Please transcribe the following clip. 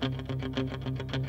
Thank